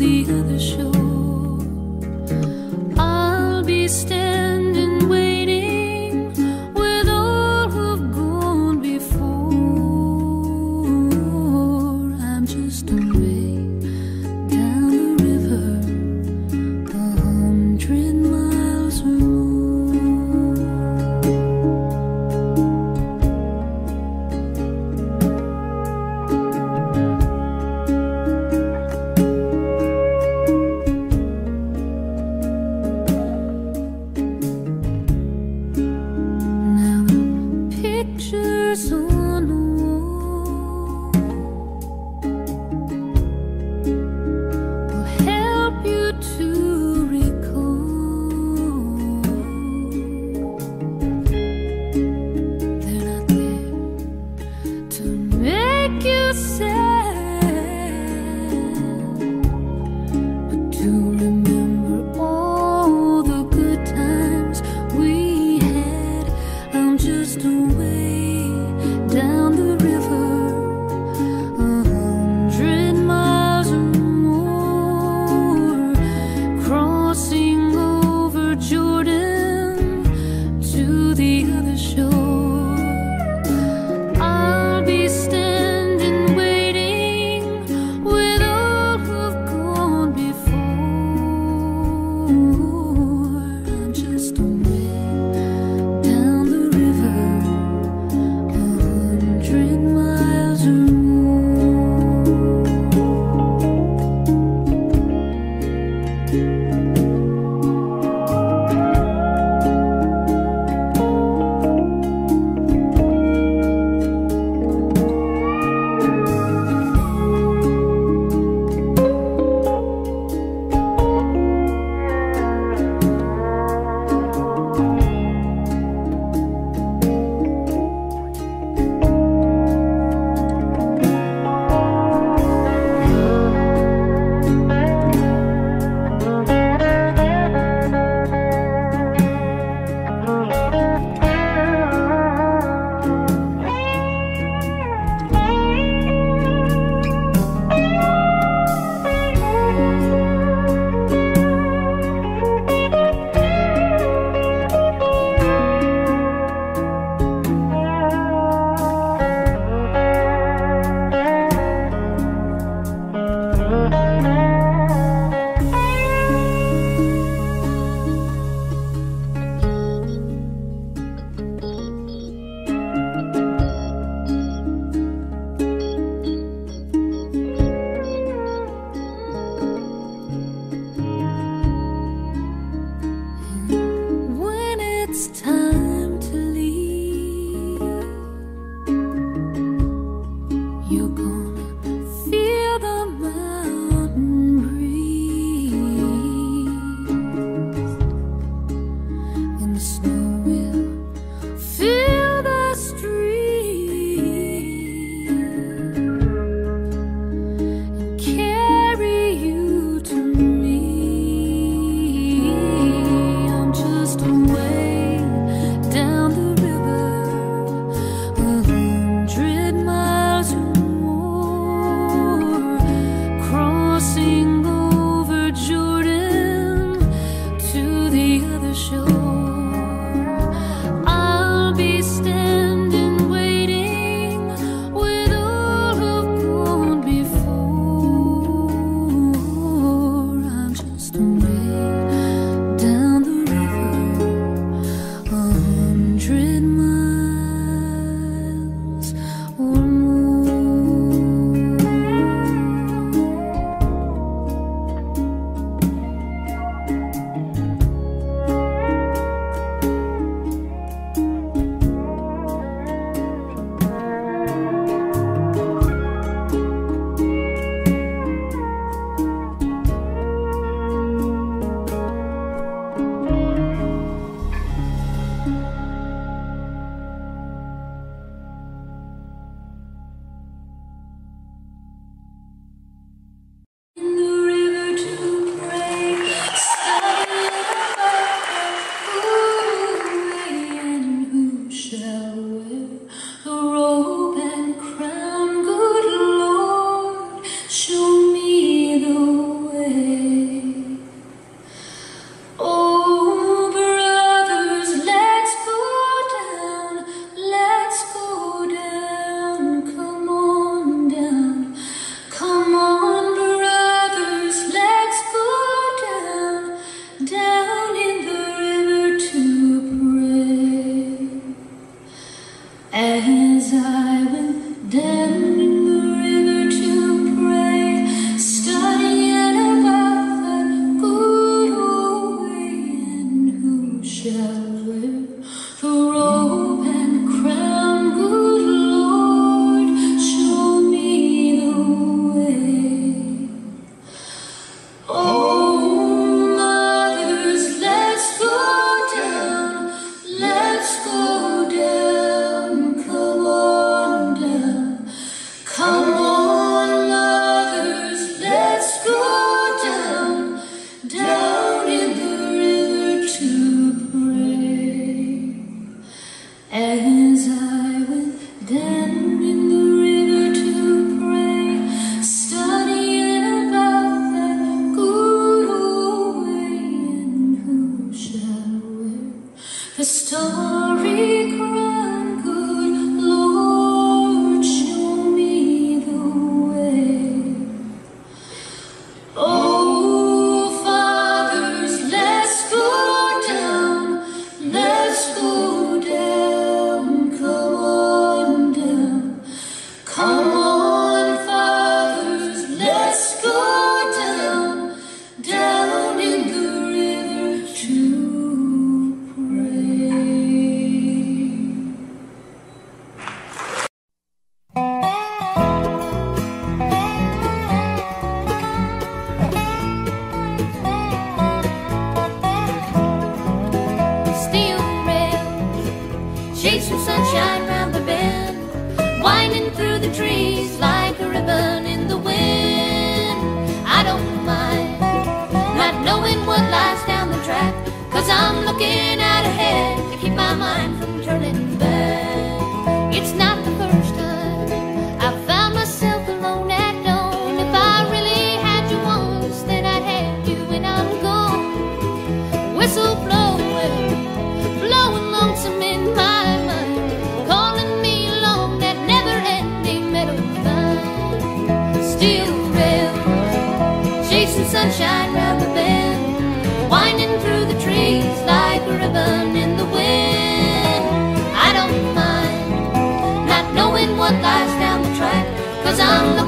你的手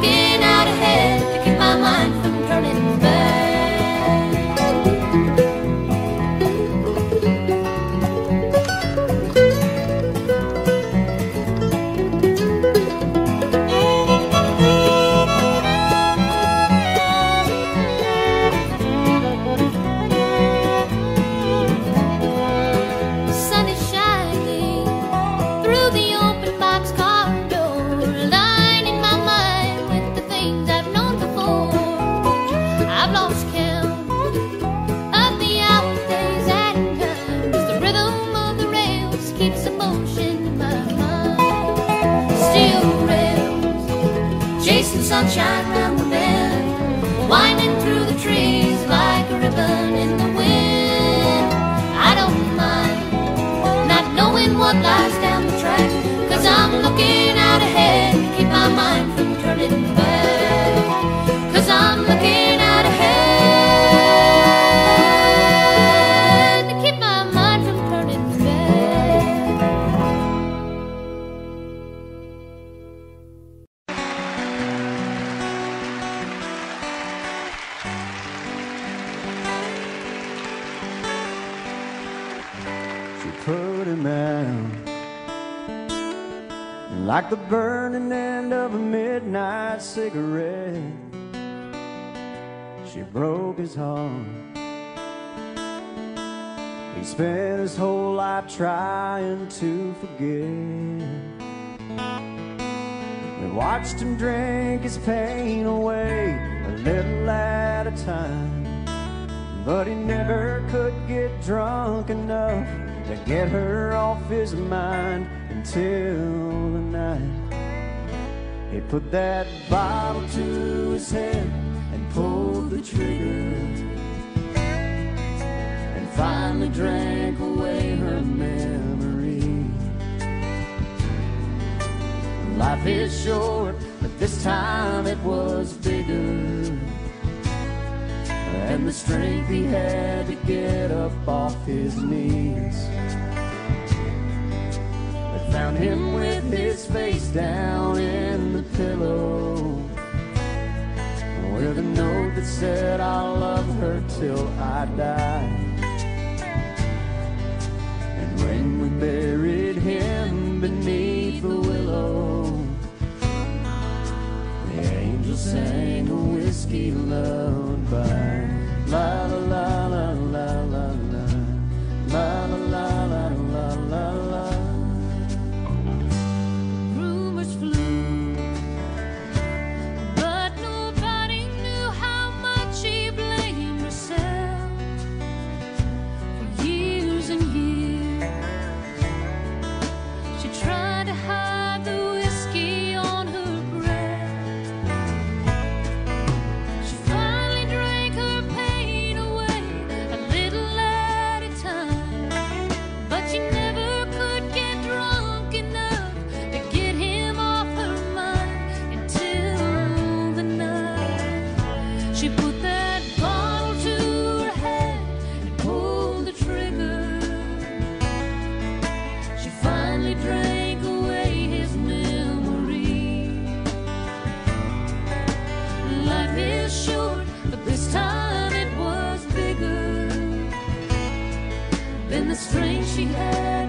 walking. his heart. He spent his whole life trying to forget. We watched him drink his pain away a little at a time. But he never could get drunk enough to get her off his mind until the night. He put that bottle to his head and pulled the trigger and finally drank away her memory. Life is short, but this time it was bigger. And the strength he had to get up off his knees found him with his face down in the pillow. With a note that said I love her till I die. And when we buried him beneath the willow The angel sang a whiskey lullaby. La la la. she has.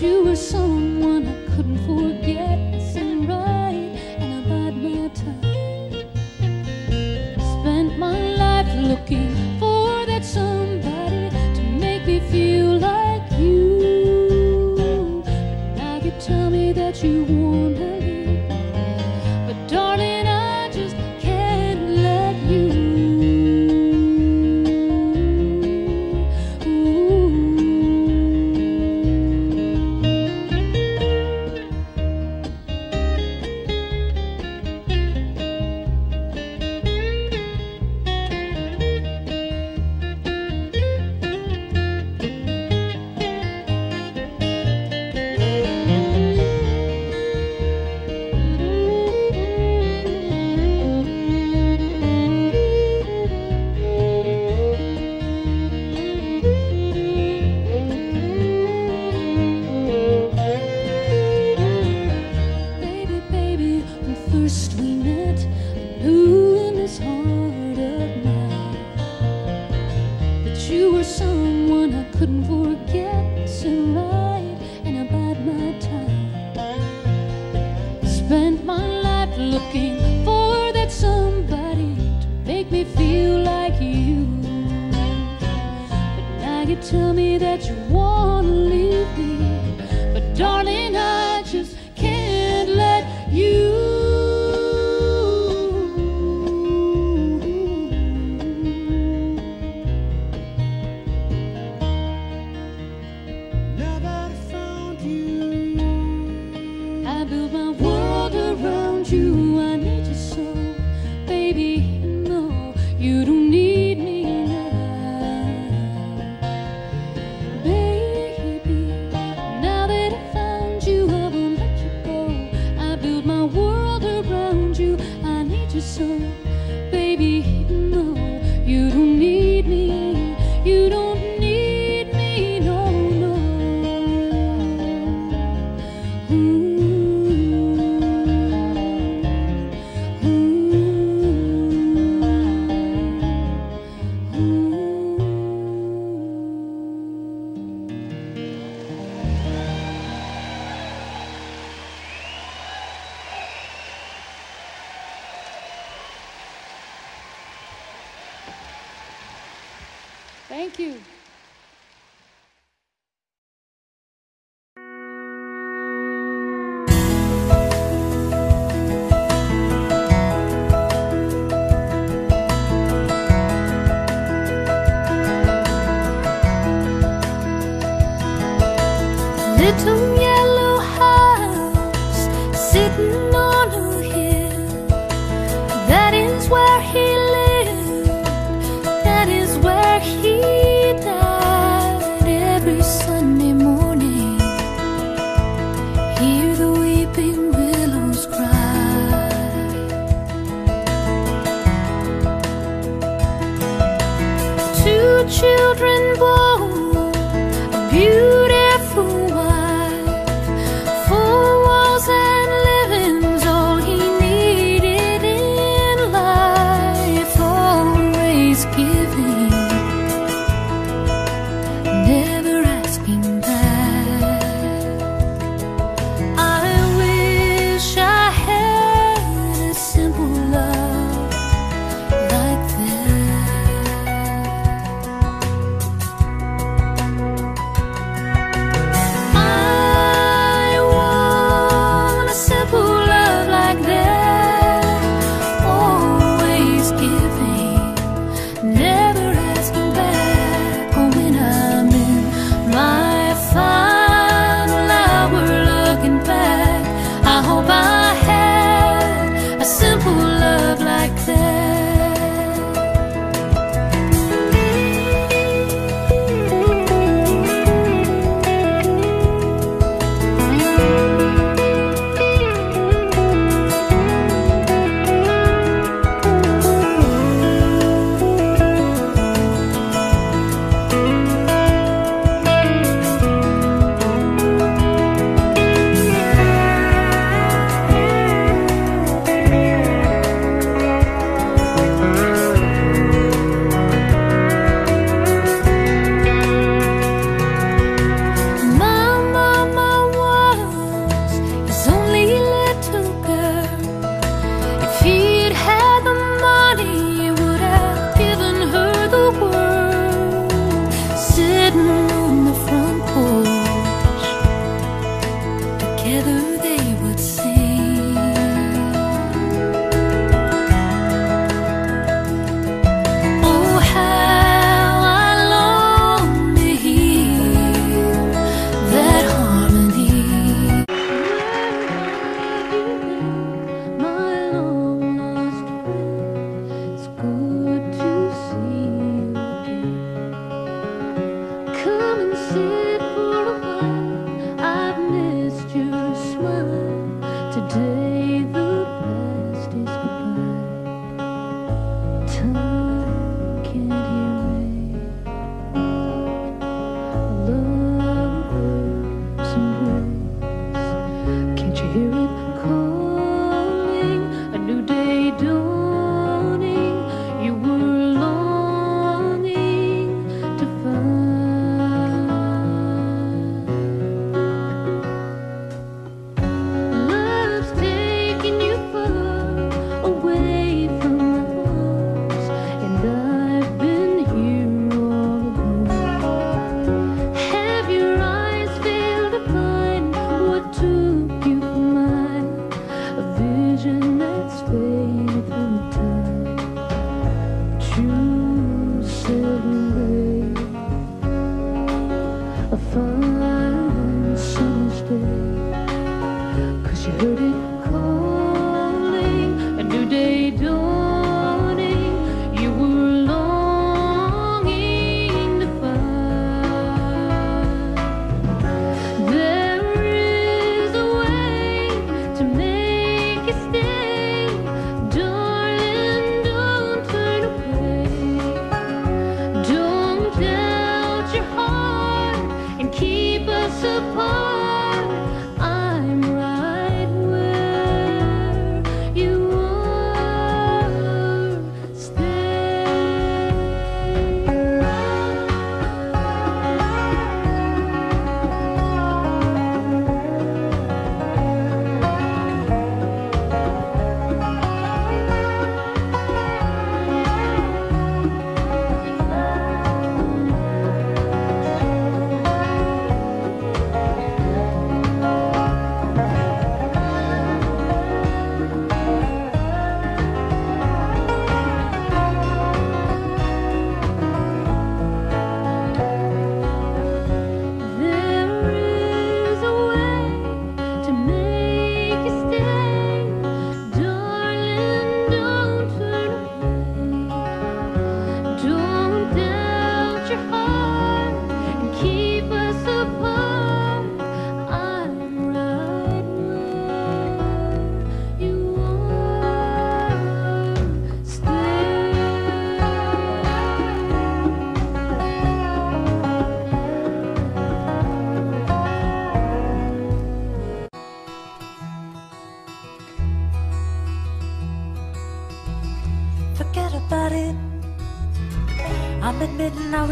you were someone I couldn't forget.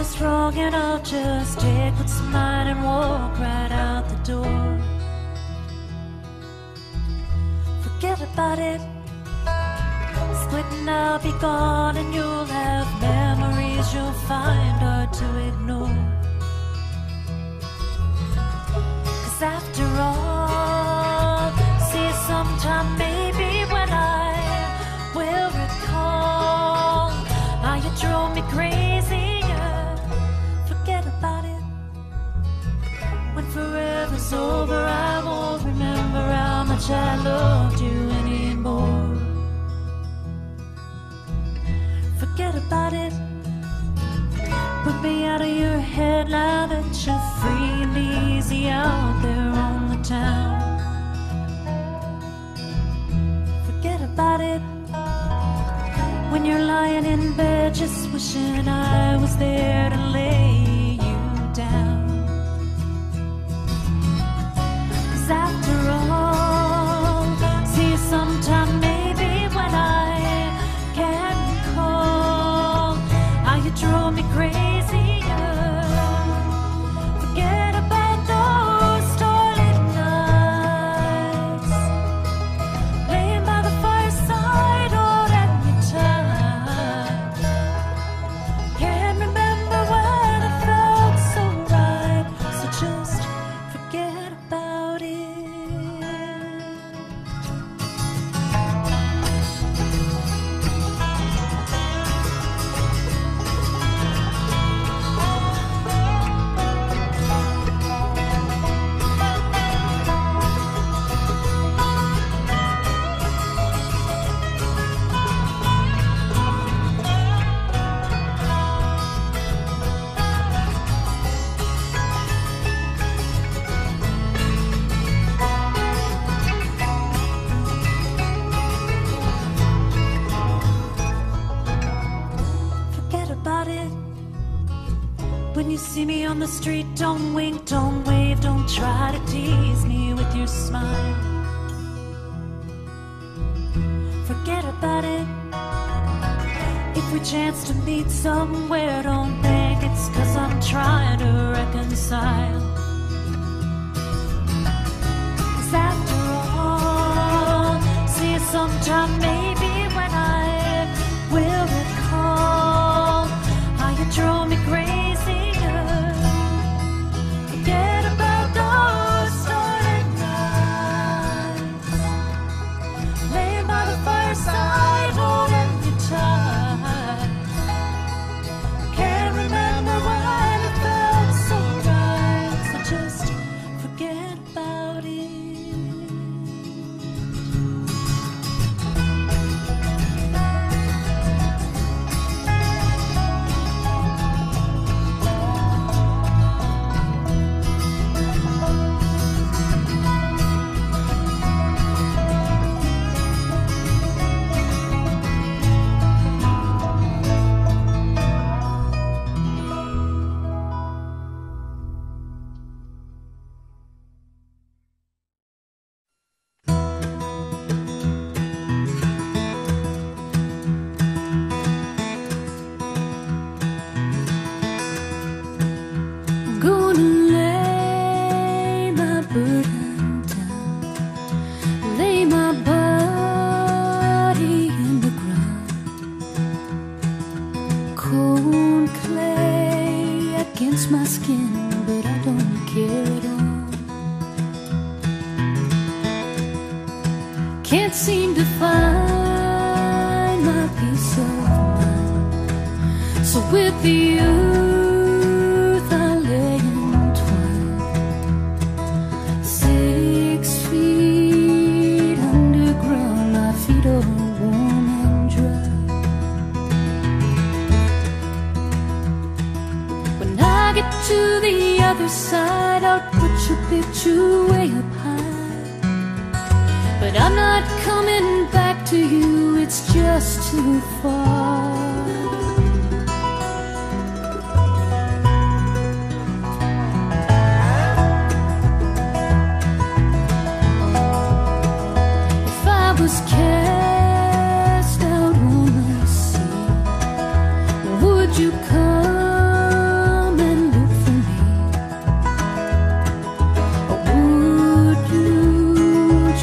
was strong enough just take what's mine and walk right out the door. Forget about it. Splitting i'll be gone and you'll have memories you'll find hard to ignore. Cause after all sober, I won't remember how much I loved you anymore. Forget about it. Put me out of your head now that you're free and easy out there on the town. Forget about it. When you're lying in bed, just wishing I was there to live.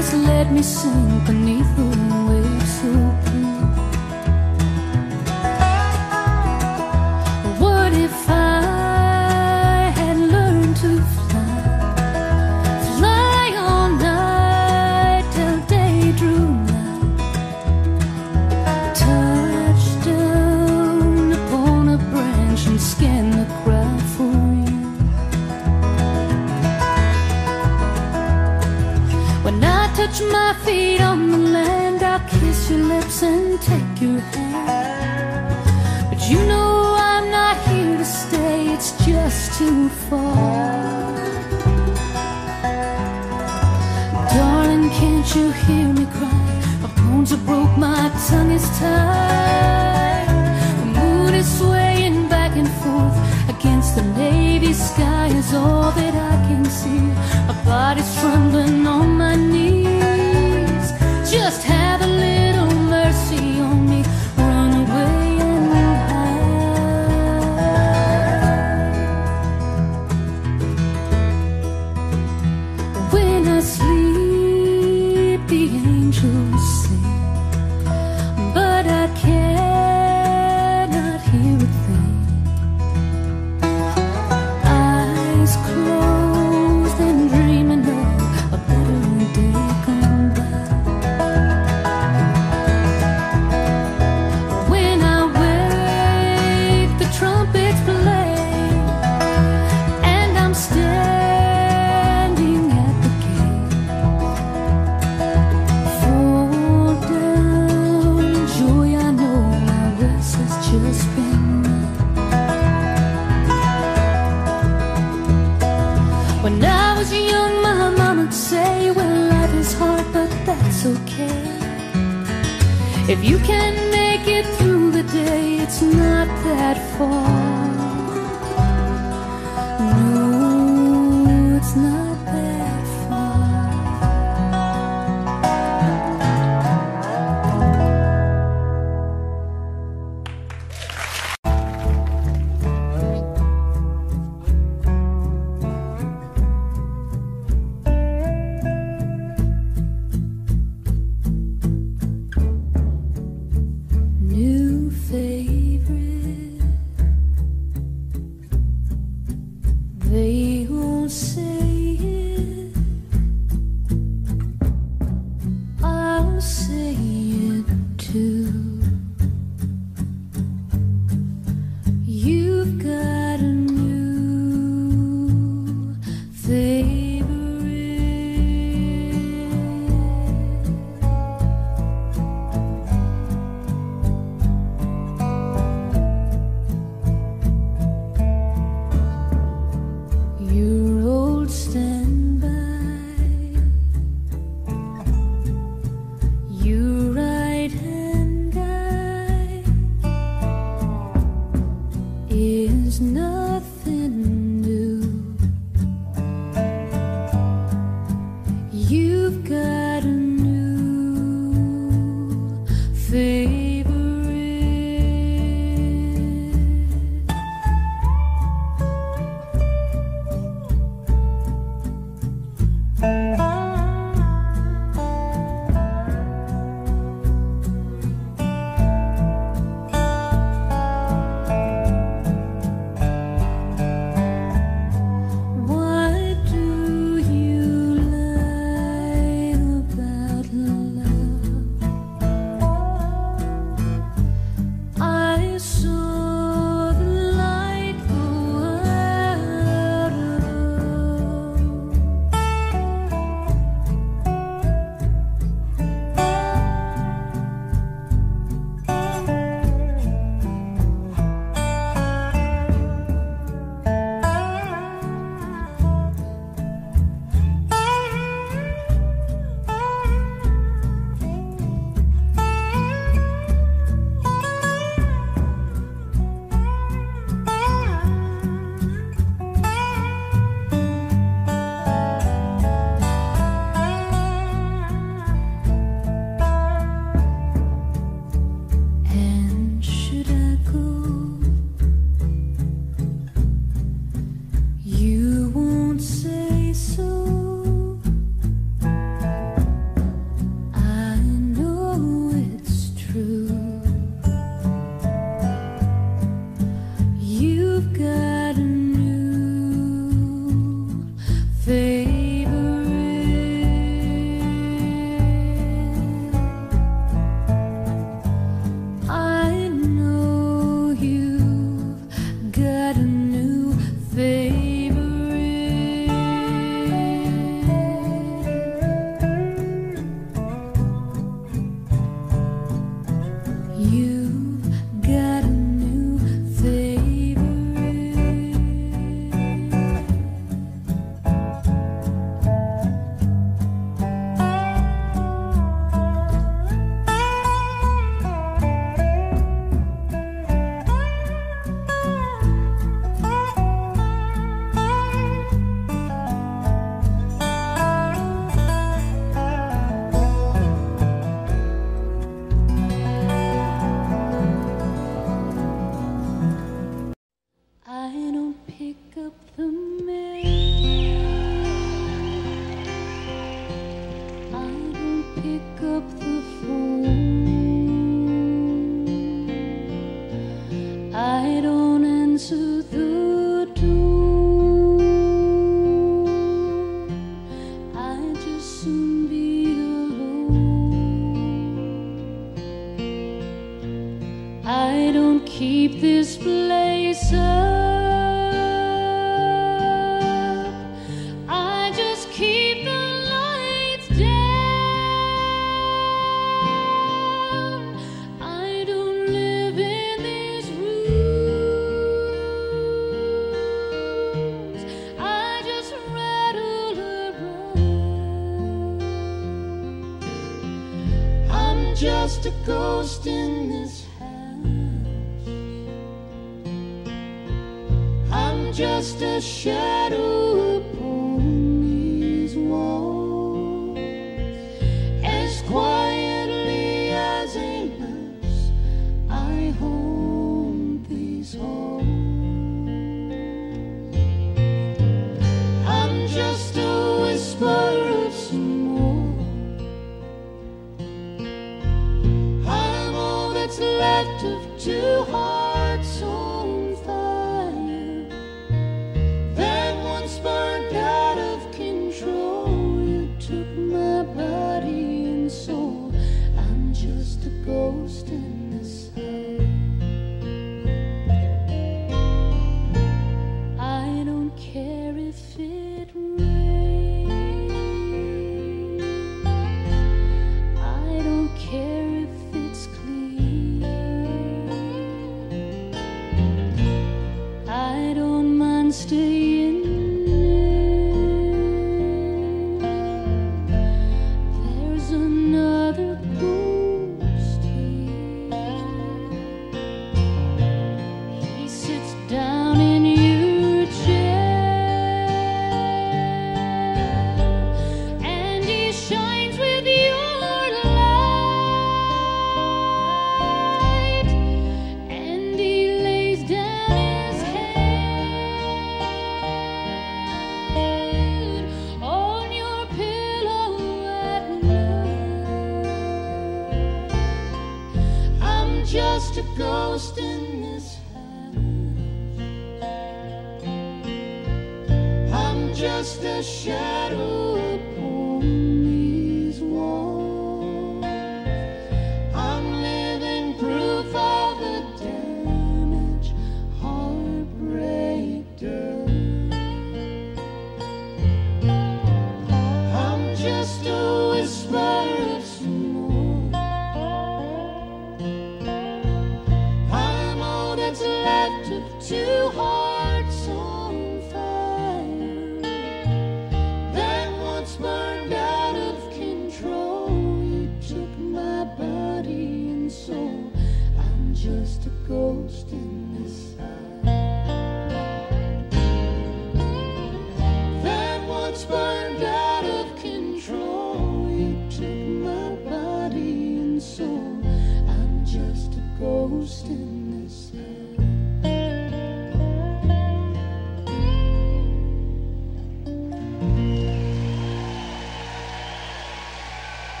just let me sink beneath the too far. Darling, can't you hear me cry? My bones are broke, my tongue is tied. The moon is swaying back and forth against the navy sky is all that I can see. My body's trembling on it's okay. If you can make it through the day, it's not that far.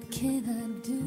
What can I do?